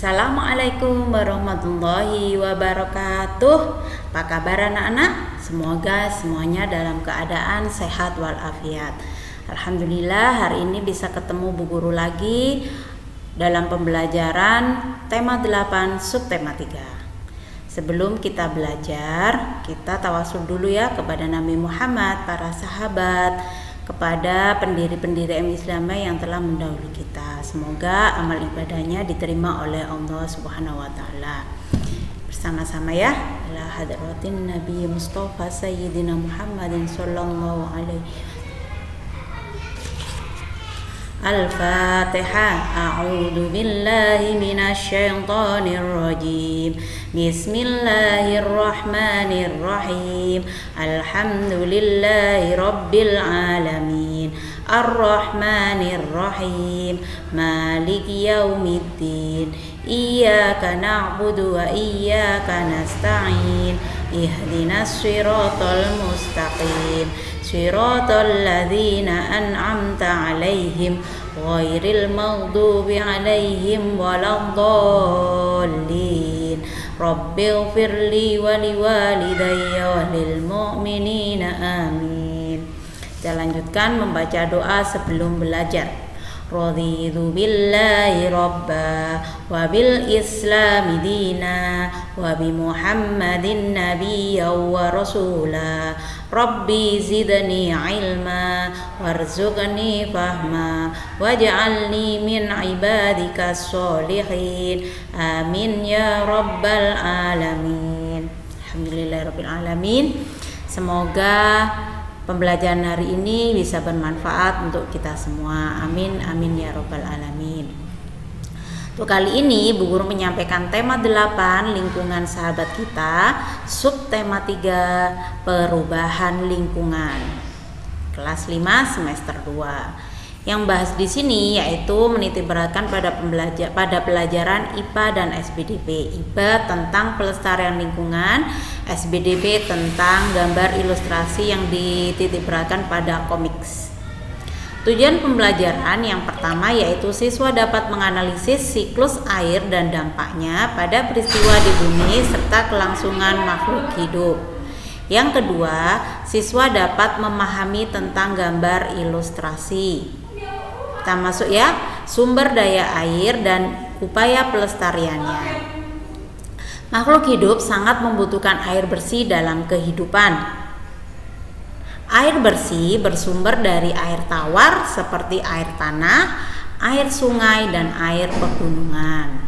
Assalamualaikum warahmatullahi wabarakatuh Apa kabar anak-anak? Semoga semuanya dalam keadaan sehat walafiat Alhamdulillah hari ini bisa ketemu Bu Guru lagi Dalam pembelajaran tema 8 subtema 3 Sebelum kita belajar, kita tawasul dulu ya kepada Nabi Muhammad, para sahabat, kepada pendiri-pendiri Islam yang telah mendahului kita. Semoga amal ibadahnya diterima oleh Allah Subhanahu wa taala. Bersama-sama ya. Ala hadratin Nabi Mustafa Sayyidina Muhammadin sallallahu alaihi الفاتحة أعوذ بالله من الشيطان الرجيم بسم الله الرحمن الرحيم الحمد لله رب العالمين الرحمن الرحيم. مالك يوم الدين. إياك نعبد وإياك نستعين. اهدنا الصراط المستقيم. صراط الذين أنعمت عليهم غير المغضوب عليهم ولا الضالين. رب اغفر لي ولوالدي وللمؤمنين. آمين. Kita lanjutkan membaca doa sebelum belajar. Raditu billahi rabba wa bil islami dina wa bi muhammadin nabiyya wa rasula. Rabbi zidni ilma warzuqni fahma waj'alni min ibadika solihin amin ya rabbal alamin. Alhamdulillah rabbil alamin. Semoga pembelajaran hari ini bisa bermanfaat untuk kita semua. Amin, amin ya robbal alamin. Untuk kali ini Bu Guru menyampaikan tema 8 lingkungan sahabat kita, subtema 3 perubahan lingkungan. Kelas 5 semester 2. Yang bahas di sini yaitu menitik beratkan pada pembelajar pada pelajaran IPA dan SBDP. IPA tentang pelestarian lingkungan, SBDP tentang gambar ilustrasi yang dititik beratkan pada komiks. Tujuan pembelajaran yang pertama yaitu siswa dapat menganalisis siklus air dan dampaknya pada peristiwa di bumi serta kelangsungan makhluk hidup. Yang kedua, siswa dapat memahami tentang gambar ilustrasi. Kita masuk ya, sumber daya air dan upaya pelestariannya. Makhluk hidup sangat membutuhkan air bersih dalam kehidupan. Air bersih bersumber dari air tawar seperti air tanah, air sungai, dan air pegunungan.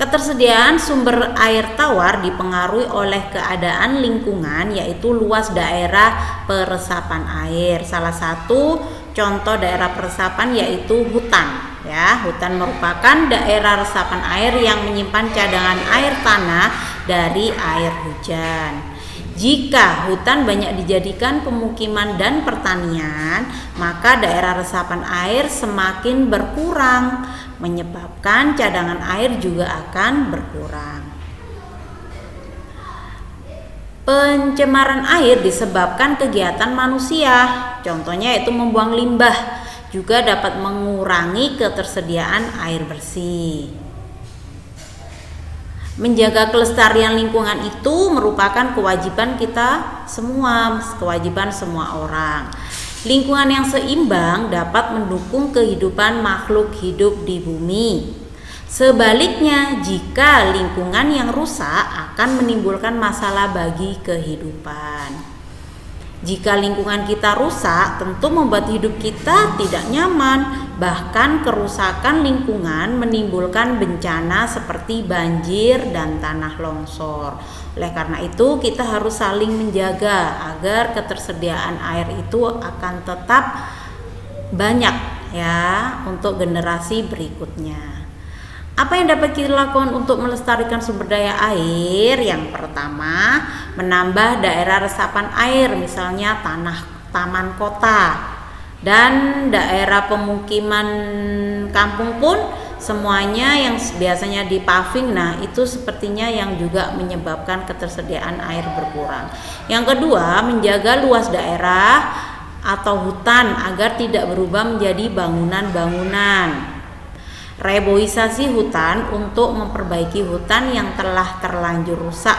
Ketersediaan sumber air tawar dipengaruhi oleh keadaan lingkungan yaitu luas daerah peresapan air. Salah satu contoh daerah peresapan yaitu hutan ya hutan merupakan daerah resapan air yang menyimpan cadangan air tanah dari air hujan jika hutan banyak dijadikan pemukiman dan pertanian, maka daerah resapan air semakin berkurang, menyebabkan cadangan air juga akan berkurang. Pencemaran air disebabkan kegiatan manusia, contohnya yaitu membuang limbah, juga dapat mengurangi ketersediaan air bersih. Menjaga kelestarian lingkungan itu merupakan kewajiban kita semua, kewajiban semua orang. Lingkungan yang seimbang dapat mendukung kehidupan makhluk hidup di bumi. Sebaliknya, jika lingkungan yang rusak akan menimbulkan masalah bagi kehidupan. Jika lingkungan kita rusak, tentu membuat hidup kita tidak nyaman. Bahkan, kerusakan lingkungan menimbulkan bencana seperti banjir dan tanah longsor. Oleh karena itu, kita harus saling menjaga agar ketersediaan air itu akan tetap banyak ya untuk generasi berikutnya. Apa yang dapat kita lakukan untuk melestarikan sumber daya air? Yang pertama, menambah daerah resapan air, misalnya tanah taman kota dan daerah pemukiman kampung pun semuanya yang biasanya di paving nah itu sepertinya yang juga menyebabkan ketersediaan air berkurang. Yang kedua, menjaga luas daerah atau hutan agar tidak berubah menjadi bangunan-bangunan. Reboisasi hutan untuk memperbaiki hutan yang telah terlanjur rusak.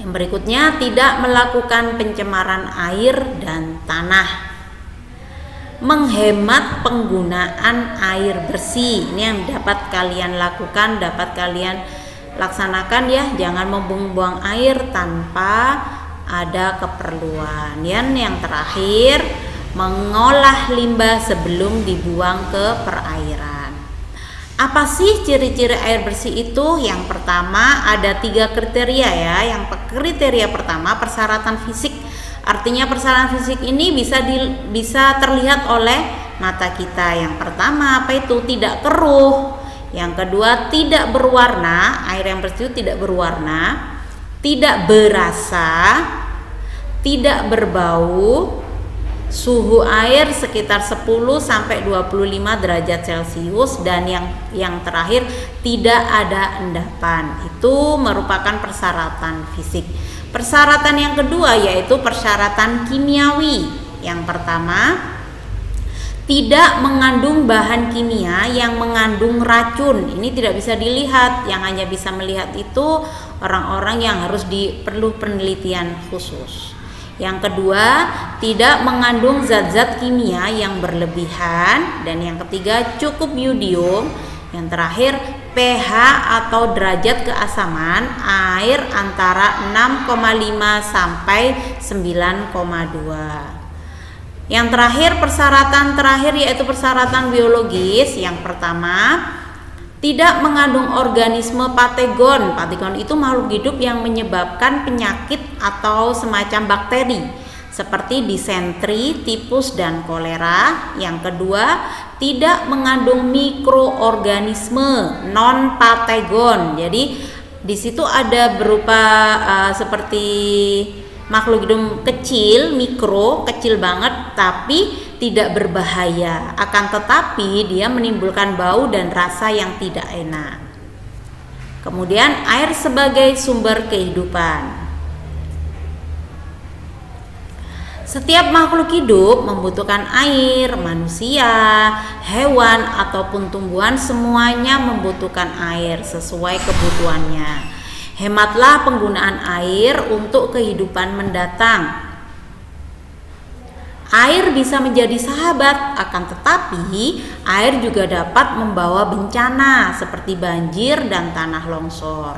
Yang berikutnya, tidak melakukan pencemaran air dan tanah menghemat penggunaan air bersih. Ini yang dapat kalian lakukan, dapat kalian laksanakan ya. Jangan membuang-buang air tanpa ada keperluan. Yang terakhir, mengolah limbah sebelum dibuang ke perairan. Apa sih ciri-ciri air bersih itu? Yang pertama ada tiga kriteria ya. Yang kriteria pertama persyaratan fisik Artinya persoalan fisik ini bisa di, bisa terlihat oleh mata kita. Yang pertama apa itu? Tidak keruh. Yang kedua tidak berwarna, air yang bersih tidak berwarna, tidak berasa, tidak berbau, suhu air sekitar 10 sampai 25 derajat Celcius dan yang yang terakhir tidak ada endapan. Itu merupakan persyaratan fisik. Persyaratan yang kedua yaitu persyaratan kimiawi. Yang pertama, tidak mengandung bahan kimia yang mengandung racun. Ini tidak bisa dilihat. Yang hanya bisa melihat itu orang-orang yang harus diperlu penelitian khusus. Yang kedua, tidak mengandung zat-zat kimia yang berlebihan dan yang ketiga cukup yodium. Yang terakhir, pH atau derajat keasaman air antara 6,5 sampai 9,2. Yang terakhir persyaratan terakhir yaitu persyaratan biologis. Yang pertama, tidak mengandung organisme pategon. Pategon itu makhluk hidup yang menyebabkan penyakit atau semacam bakteri seperti disentri, tipus dan kolera. Yang kedua, tidak mengandung mikroorganisme non pategon. Jadi di situ ada berupa uh, seperti makhluk hidup kecil, mikro, kecil banget tapi tidak berbahaya. Akan tetapi dia menimbulkan bau dan rasa yang tidak enak. Kemudian air sebagai sumber kehidupan. Setiap makhluk hidup membutuhkan air, manusia, hewan, ataupun tumbuhan semuanya membutuhkan air sesuai kebutuhannya. Hematlah penggunaan air untuk kehidupan mendatang. Air bisa menjadi sahabat, akan tetapi air juga dapat membawa bencana seperti banjir dan tanah longsor.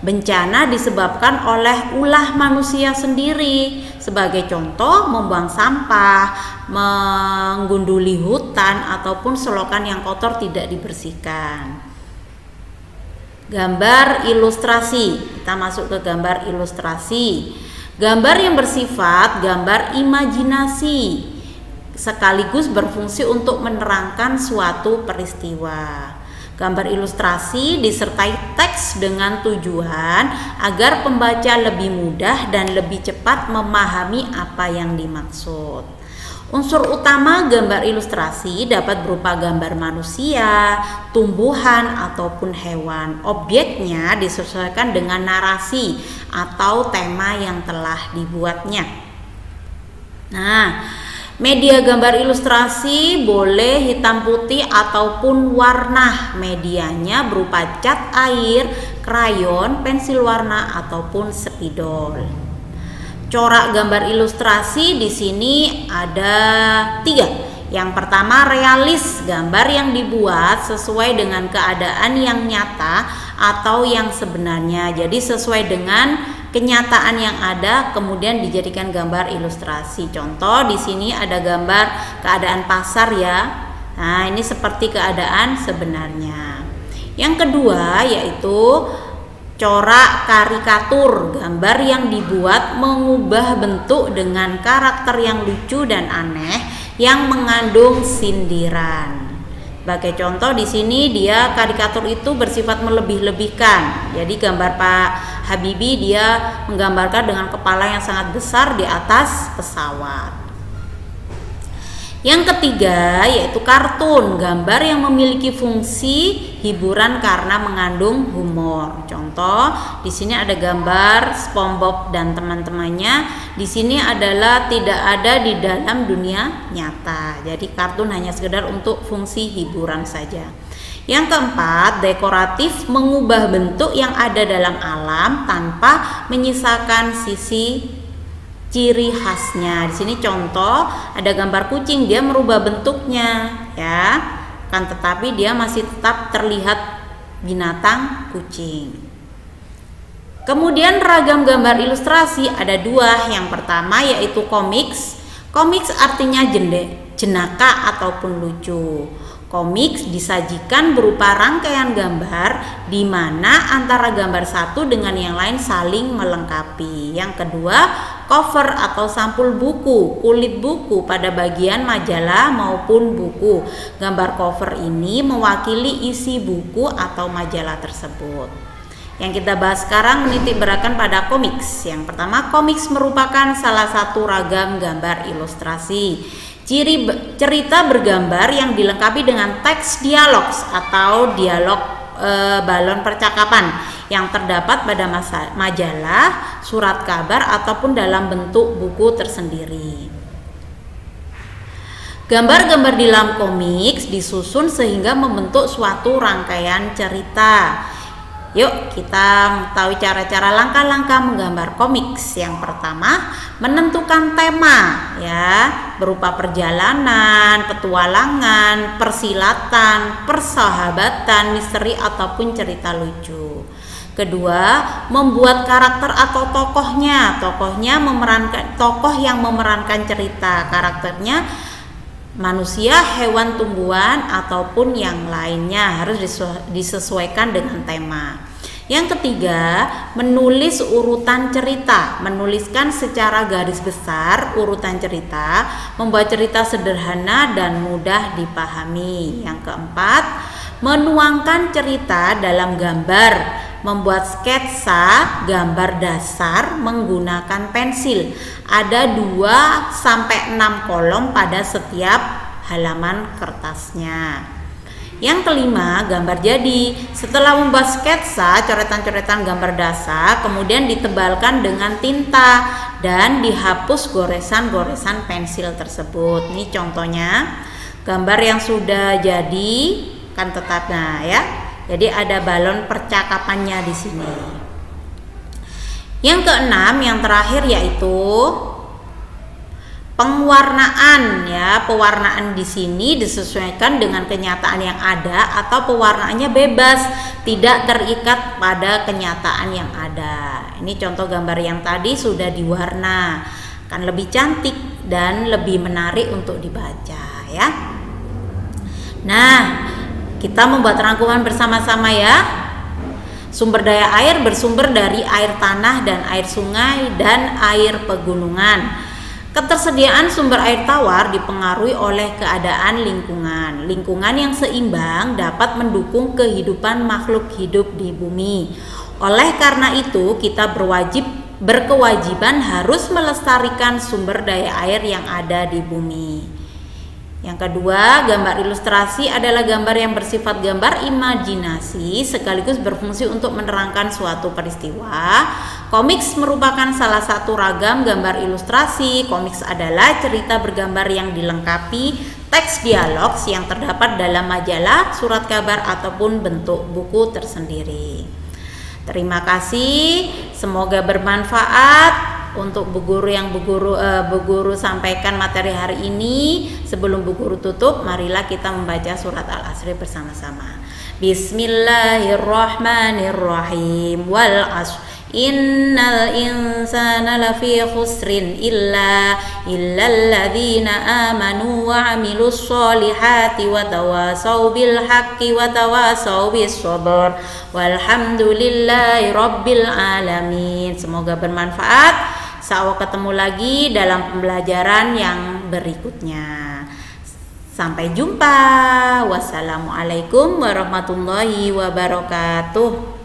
Bencana disebabkan oleh ulah manusia sendiri. Sebagai contoh, membuang sampah, menggunduli hutan ataupun selokan yang kotor tidak dibersihkan. Gambar ilustrasi. Kita masuk ke gambar ilustrasi. Gambar yang bersifat gambar imajinasi sekaligus berfungsi untuk menerangkan suatu peristiwa. Gambar ilustrasi disertai teks dengan tujuan agar pembaca lebih mudah dan lebih cepat memahami apa yang dimaksud. Unsur utama gambar ilustrasi dapat berupa gambar manusia, tumbuhan, ataupun hewan. Objeknya disesuaikan dengan narasi atau tema yang telah dibuatnya. Nah, Media gambar ilustrasi boleh hitam putih ataupun warna. Medianya berupa cat air, krayon, pensil warna ataupun spidol. Corak gambar ilustrasi di sini ada tiga. Yang pertama realis, gambar yang dibuat sesuai dengan keadaan yang nyata atau yang sebenarnya. Jadi sesuai dengan kenyataan yang ada kemudian dijadikan gambar ilustrasi. Contoh di sini ada gambar keadaan pasar ya. Nah, ini seperti keadaan sebenarnya. Yang kedua yaitu corak karikatur, gambar yang dibuat mengubah bentuk dengan karakter yang lucu dan aneh yang mengandung sindiran. Sebagai contoh di sini dia karikatur itu bersifat melebih-lebihkan. Jadi gambar Pak Habibie dia menggambarkan dengan kepala yang sangat besar di atas pesawat. Yang ketiga yaitu kartun, gambar yang memiliki fungsi hiburan karena mengandung humor. Contoh, di sini ada gambar SpongeBob dan teman-temannya. Di sini adalah tidak ada di dalam dunia nyata. Jadi kartun hanya sekedar untuk fungsi hiburan saja. Yang keempat, dekoratif mengubah bentuk yang ada dalam alam tanpa menyisakan sisi ciri khasnya. Di sini contoh ada gambar kucing, dia merubah bentuknya ya. Kan tetapi dia masih tetap terlihat binatang kucing. Kemudian ragam gambar ilustrasi ada dua. Yang pertama yaitu komiks. Komiks artinya jende, jenaka ataupun lucu. Komik disajikan berupa rangkaian gambar di mana antara gambar satu dengan yang lain saling melengkapi. Yang kedua, cover atau sampul buku, kulit buku pada bagian majalah maupun buku. Gambar cover ini mewakili isi buku atau majalah tersebut. Yang kita bahas sekarang menitik beratkan pada komiks. Yang pertama, komiks merupakan salah satu ragam gambar ilustrasi Ciri cerita bergambar yang dilengkapi dengan teks dialog atau dialog e, balon percakapan yang terdapat pada masa, majalah, surat kabar ataupun dalam bentuk buku tersendiri. Gambar-gambar di dalam komik disusun sehingga membentuk suatu rangkaian cerita Yuk kita mengetahui cara-cara langkah-langkah menggambar komiks. Yang pertama, menentukan tema ya, berupa perjalanan, petualangan, persilatan, persahabatan, misteri ataupun cerita lucu. Kedua, membuat karakter atau tokohnya. Tokohnya memerankan tokoh yang memerankan cerita. Karakternya manusia, hewan, tumbuhan ataupun yang lainnya harus disesuaikan dengan tema. Yang ketiga, menulis urutan cerita, menuliskan secara garis besar urutan cerita, membuat cerita sederhana dan mudah dipahami. Yang keempat, menuangkan cerita dalam gambar membuat sketsa gambar dasar menggunakan pensil. Ada 2 sampai 6 kolom pada setiap halaman kertasnya. Yang kelima, gambar jadi. Setelah membuat sketsa, coretan-coretan gambar dasar kemudian ditebalkan dengan tinta dan dihapus goresan-goresan pensil tersebut. Ini contohnya gambar yang sudah jadi kan tetap nah ya jadi ada balon percakapannya di sini. Yang keenam, yang terakhir yaitu penwarnaan ya. Pewarnaan di sini disesuaikan dengan kenyataan yang ada atau pewarnaannya bebas, tidak terikat pada kenyataan yang ada. Ini contoh gambar yang tadi sudah diwarna, kan lebih cantik dan lebih menarik untuk dibaca ya. Nah, kita membuat rangkuman bersama-sama ya. Sumber daya air bersumber dari air tanah dan air sungai dan air pegunungan. Ketersediaan sumber air tawar dipengaruhi oleh keadaan lingkungan. Lingkungan yang seimbang dapat mendukung kehidupan makhluk hidup di bumi. Oleh karena itu, kita berwajib berkewajiban harus melestarikan sumber daya air yang ada di bumi. Yang kedua, gambar ilustrasi adalah gambar yang bersifat gambar imajinasi sekaligus berfungsi untuk menerangkan suatu peristiwa. Komiks merupakan salah satu ragam gambar ilustrasi. Komiks adalah cerita bergambar yang dilengkapi teks dialog yang terdapat dalam majalah, surat kabar ataupun bentuk buku tersendiri. Terima kasih, semoga bermanfaat untuk Bu Guru yang Bu Guru uh, Bu Guru sampaikan materi hari ini. Sebelum Bu Guru tutup marilah kita membaca surat Al-Asr bersama-sama. Bismillahirrahmanirrahim. Wal asr. Innal insana lafi khusrin illa illa alladhina amanu wa amilus solihati wa tawasaw bil haqqi wa tawasaw bis sabr. Walhamdulillahi rabbil alamin. Semoga bermanfaat Sawa ketemu lagi dalam pembelajaran yang berikutnya. Sampai jumpa. Wassalamualaikum warahmatullahi wabarakatuh.